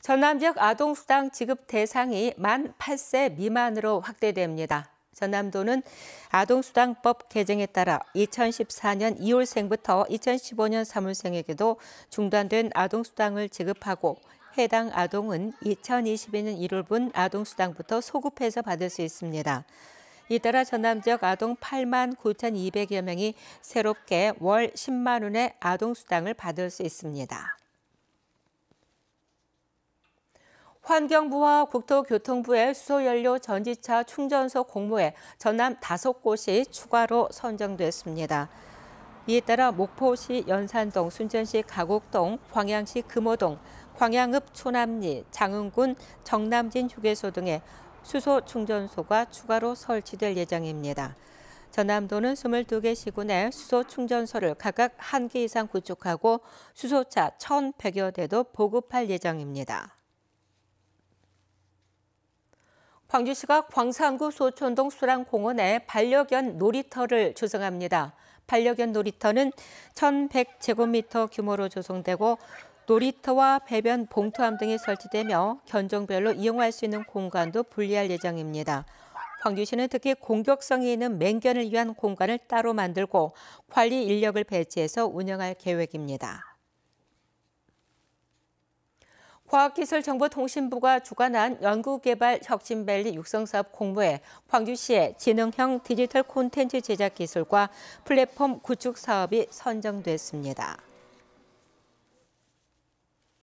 전남 지역 아동수당 지급 대상이 만 8세 미만으로 확대됩니다. 전남도는 아동수당법 개정에 따라 2014년 2월생부터 2015년 3월생에게도 중단된 아동수당을 지급하고 해당 아동은 2022년 1월분 아동수당부터 소급해서 받을 수 있습니다. 이따라 전남 지역 아동 8만 9,200여 명이 새롭게 월 10만 원의 아동수당을 받을 수 있습니다. 환경부와 국토교통부의 수소연료 전지차 충전소 공모에 전남 다섯 곳이 추가로 선정됐습니다. 이에 따라 목포시 연산동, 순천시 가곡동, 광양시 금호동, 광양읍 초남리, 장흥군 정남진 휴게소 등의 수소 충전소가 추가로 설치될 예정입니다. 전남도는 22개 시군에 수소 충전소를 각각 한개 이상 구축하고 수소차 1,100여 대도 보급할 예정입니다. 광주시가 광산구 소촌동 수랑공원에 반려견 놀이터를 조성합니다. 반려견 놀이터는 1,100제곱미터 규모로 조성되고 놀이터와 배변 봉투함 등이 설치되며 견종별로 이용할 수 있는 공간도 분리할 예정입니다. 광주시는 특히 공격성이 있는 맹견을 위한 공간을 따로 만들고 관리 인력을 배치해서 운영할 계획입니다. 과학기술정보통신부가 주관한 연구개발 혁신밸리 육성사업 공모에 광주시의 지능형 디지털 콘텐츠 제작 기술과 플랫폼 구축 사업이 선정됐습니다.